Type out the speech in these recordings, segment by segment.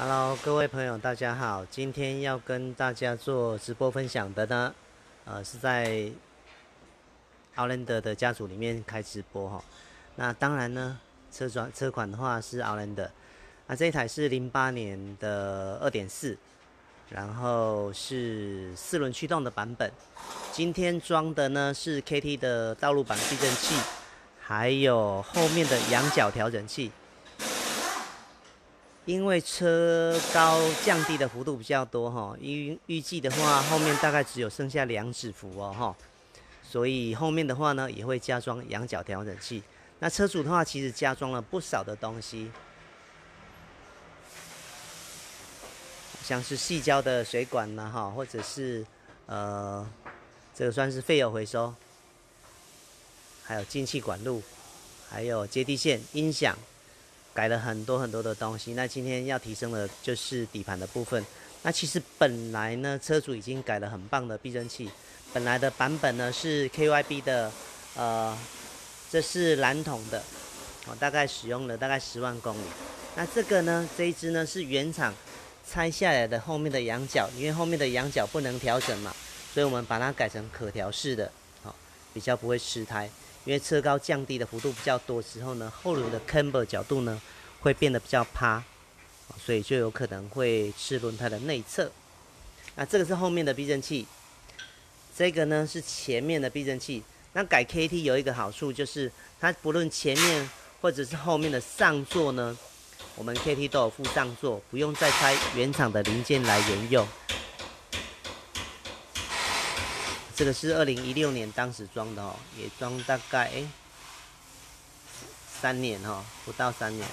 Hello，各位朋友，大家好。今天要跟大家做直播分享的呢，呃，是在奥兰德的家族里面开直播哈。那当然呢，车转车款的话是奥兰德，那这一台是零八年的二点四，然后是四轮驱动的版本。今天装的呢是 KT 的道路版避震器，还有后面的仰角调整器。因为车高降低的幅度比较多哈，预预计的话后面大概只有剩下两指幅哦哈，所以后面的话呢也会加装仰角调整器。那车主的话其实加装了不少的东西，像是细胶的水管呐哈，或者是呃这个算是废油回收，还有进气管路，还有接地线、音响。改了很多很多的东西，那今天要提升的就是底盘的部分。那其实本来呢，车主已经改了很棒的避震器，本来的版本呢是 KYB 的，呃，这是蓝铜的，哦，大概使用了大概十万公里。那这个呢，这一只呢是原厂拆下来的后面的羊角，因为后面的羊角不能调整嘛，所以我们把它改成可调式的，好，比较不会失胎。因为车高降低的幅度比较多之后呢，后轮的 camber 角度呢会变得比较趴，所以就有可能会吃轮胎的内侧。那这个是后面的避震器，这个呢是前面的避震器。那改 KT 有一个好处就是，它不论前面或者是后面的上座呢，我们 KT 都有附上座，不用再拆原厂的零件来沿用。这个是二零一六年当时装的哦，也装大概哎三年哈，不到三年。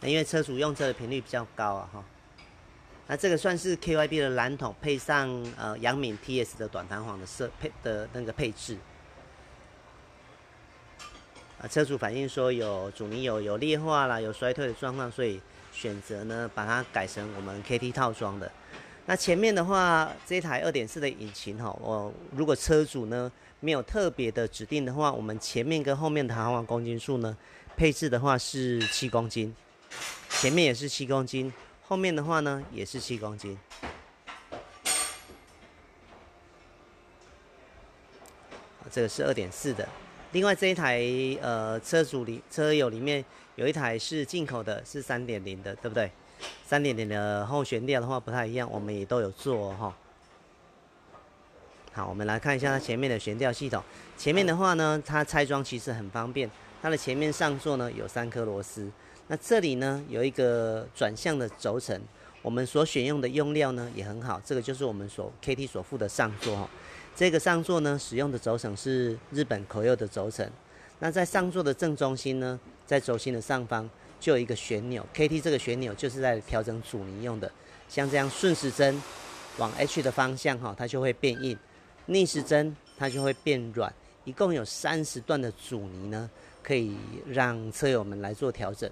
那因为车主用车的频率比较高啊哈。那这个算是 KYB 的蓝桶配上呃杨敏 TS 的短弹簧的设配的那个配置。啊，车主反映说有阻尼有有裂化啦，有衰退的状况，所以选择呢把它改成我们 KT 套装的。那前面的话，这一台二点四的引擎哈，我如果车主呢没有特别的指定的话，我们前面跟后面的弹簧公斤数呢，配置的话是七公斤，前面也是七公斤，后面的话呢也是七公斤。这个是二点四的，另外这一台呃车主里车友里面有一台是进口的，是三点零的，对不对？三点零的后悬吊的话不太一样，我们也都有做哈。好，我们来看一下它前面的悬吊系统。前面的话呢，它拆装其实很方便。它的前面上座呢有三颗螺丝，那这里呢有一个转向的轴承。我们所选用的用料呢也很好，这个就是我们所 KT 所附的上座哈。这个上座呢使用的轴承是日本口柚的轴承。那在上座的正中心呢，在轴心的上方。就有一个旋钮，KT 这个旋钮就是在调整阻尼用的。像这样顺时针往 H 的方向哈，它就会变硬；逆时针它就会变软。一共有三十段的阻尼呢，可以让车友们来做调整。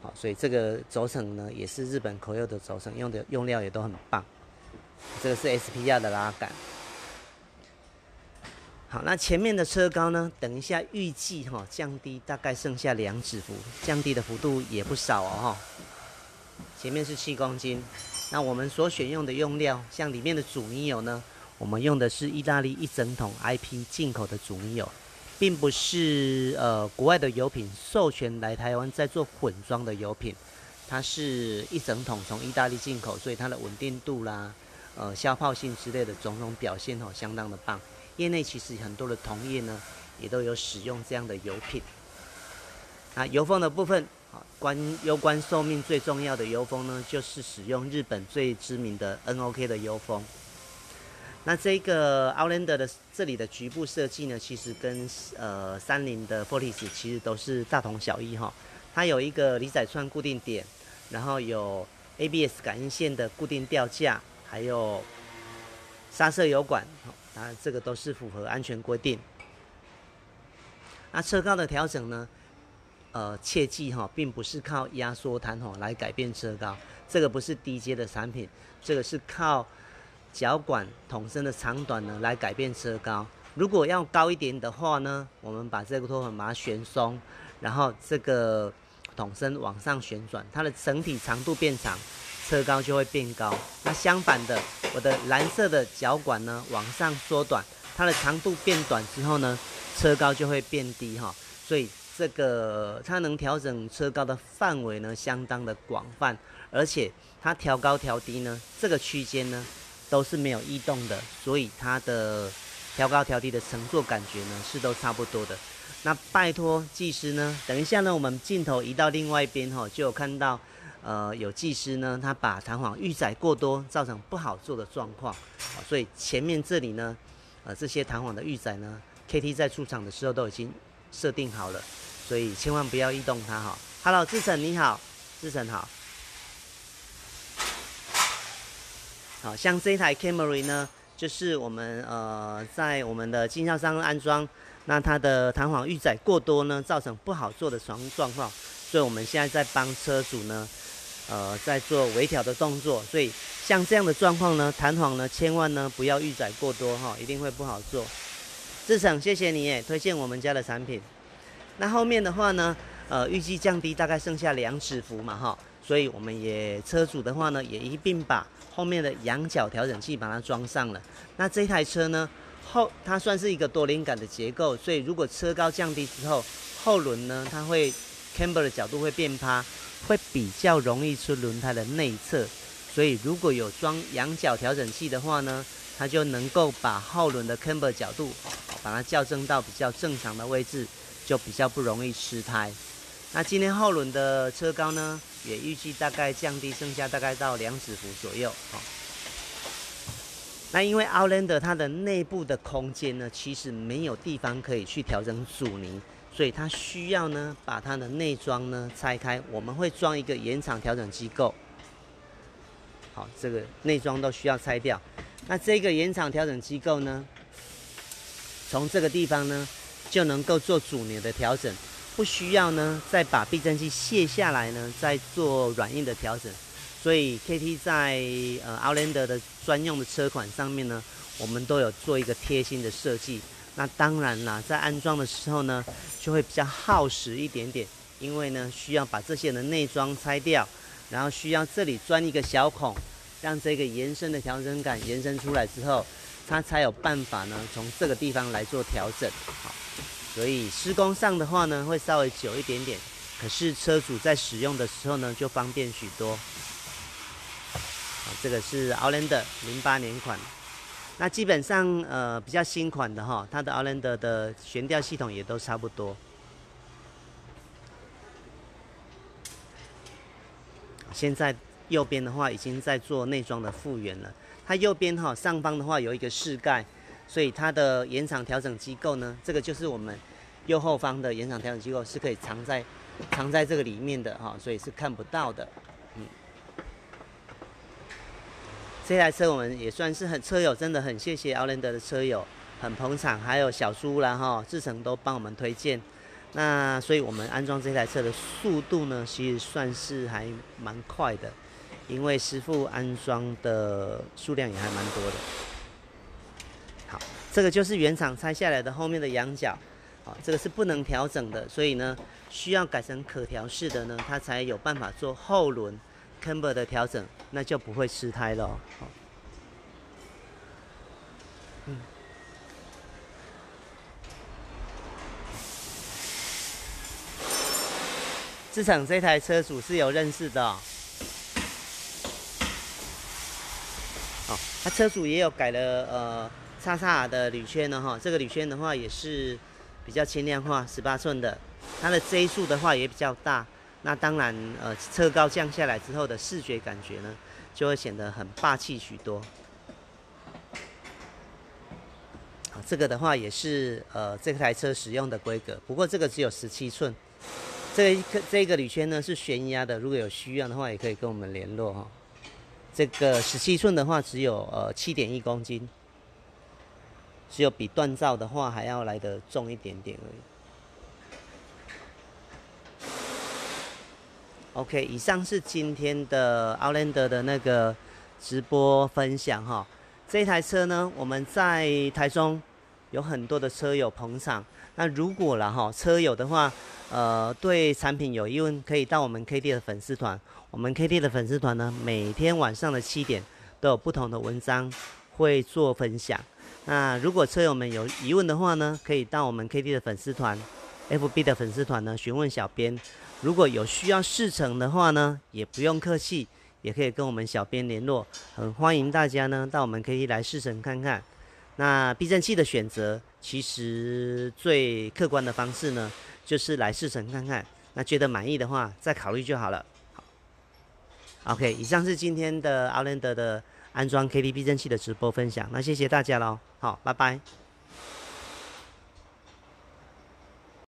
好，所以这个轴承呢也是日本口柚的轴承，用的用料也都很棒。这个是 SPR 的拉杆。好，那前面的车高呢？等一下预计哈降低大概剩下两指幅，降低的幅度也不少哦哈。前面是七公斤，那我们所选用的用料，像里面的阻尼油呢，我们用的是意大利一整桶 IP 进口的阻尼油，并不是呃国外的油品授权来台湾再做混装的油品，它是一整桶从意大利进口，所以它的稳定度啦、呃消泡性之类的种种表现哦，相当的棒。业内其实很多的同业呢，也都有使用这样的油品。啊，油封的部分，啊，关攸关寿命最重要的油封呢，就是使用日本最知名的 NOK 的油封。那这个 Outlander 的这里的局部设计呢，其实跟呃三菱的 Fortis 其实都是大同小异哈。它有一个离载串固定点，然后有 ABS 感应线的固定吊架，还有刹车油管。啊，这个都是符合安全规定。那车高的调整呢？呃，切记哈，并不是靠压缩弹簧来改变车高，这个不是低阶的产品，这个是靠脚管筒身的长短呢来改变车高。如果要高一点的话呢，我们把这个托盘把它旋松，然后这个筒身往上旋转，它的整体长度变长，车高就会变高。那相反的，我的蓝色的脚管呢往上缩短，它的长度变短之后呢，车高就会变低哈。所以这个它能调整车高的范围呢相当的广泛，而且它调高调低呢这个区间呢都是没有异动的，所以它的调高调低的乘坐感觉呢是都差不多的。那拜托技师呢？等一下呢，我们镜头移到另外一边哈，就有看到，呃，有技师呢，他把弹簧预载过多，造成不好做的状况，所以前面这里呢，呃，这些弹簧的预载呢，KT 在出厂的时候都已经设定好了，所以千万不要移动它哈。Hello，志成你好，志成好，好像这台 Camry 呢，就是我们呃在我们的经销商安装。那它的弹簧预载过多呢，造成不好做的状状况，所以我们现在在帮车主呢，呃，在做微调的动作。所以像这样的状况呢，弹簧呢，千万呢不要预载过多哈，一定会不好做。志成，谢谢你诶，推荐我们家的产品。那后面的话呢，呃，预计降低大概剩下两指幅嘛哈，所以我们也车主的话呢，也一并把后面的仰角调整器把它装上了。那这台车呢？后它算是一个多连杆的结构，所以如果车高降低之后，后轮呢它会 camber 的角度会变趴，会比较容易出轮胎的内侧。所以如果有装仰角调整器的话呢，它就能够把后轮的 camber 角度把它校正到比较正常的位置，就比较不容易吃胎。那今天后轮的车高呢，也预计大概降低剩下大概到两指幅左右，好。那因为 Outlander 它的内部的空间呢，其实没有地方可以去调整阻尼，所以它需要呢把它的内装呢拆开。我们会装一个延长调整机构，好，这个内装都需要拆掉。那这个延长调整机构呢，从这个地方呢就能够做阻尼的调整，不需要呢再把避震器卸下来呢再做软硬的调整。所以 KT 在呃 Outlander 的专用的车款上面呢，我们都有做一个贴心的设计。那当然啦，在安装的时候呢，就会比较耗时一点点，因为呢需要把这些的内装拆掉，然后需要这里钻一个小孔，让这个延伸的调整杆延伸出来之后，它才有办法呢从这个地方来做调整。好，所以施工上的话呢会稍微久一点点，可是车主在使用的时候呢就方便许多。这个是奥兰德零八年款，那基本上呃比较新款的哈，它的奥兰德的悬吊系统也都差不多。现在右边的话已经在做内装的复原了，它右边哈上方的话有一个室盖，所以它的延长调整机构呢，这个就是我们右后方的延长调整机构是可以藏在藏在这个里面的哈，所以是看不到的。这台车我们也算是很车友，真的很谢谢奥兰德的车友，很捧场，还有小朱啦哈，志成都帮我们推荐。那所以我们安装这台车的速度呢，其实算是还蛮快的，因为师傅安装的数量也还蛮多的。好，这个就是原厂拆下来的后面的仰角，好，这个是不能调整的，所以呢，需要改成可调式的呢，它才有办法做后轮。Camber 的调整，那就不会失胎了。好，嗯，这场这台车主是有认识的。哦，他车主也有改了呃叉叉的铝圈呢哈，这个铝圈的话也是比较轻量化，十八寸的，它的 J 数的话也比较大。那当然，呃，车高降下来之后的视觉感觉呢，就会显得很霸气许多。好，这个的话也是呃这台车使用的规格，不过这个只有十七寸。这一个这个铝圈呢是悬压的，如果有需要的话，也可以跟我们联络哈。这个十七寸的话只有呃七点一公斤，只有比锻造的话还要来得重一点点而已。OK，以上是今天的奥兰德的那个直播分享哈。这台车呢，我们在台中有很多的车友捧场。那如果了哈，车友的话，呃，对产品有疑问，可以到我们 K D 的粉丝团。我们 K D 的粉丝团呢，每天晚上的七点都有不同的文章会做分享。那如果车友们有疑问的话呢，可以到我们 K D 的粉丝团、F B 的粉丝团呢询问小编。如果有需要试乘的话呢，也不用客气，也可以跟我们小编联络。很欢迎大家呢到我们 KT 来试乘看看。那避震器的选择，其实最客观的方式呢，就是来试乘看看。那觉得满意的话，再考虑就好了。好，OK，以上是今天的奥兰德的安装 K T 避震器的直播分享。那谢谢大家喽，好，拜拜。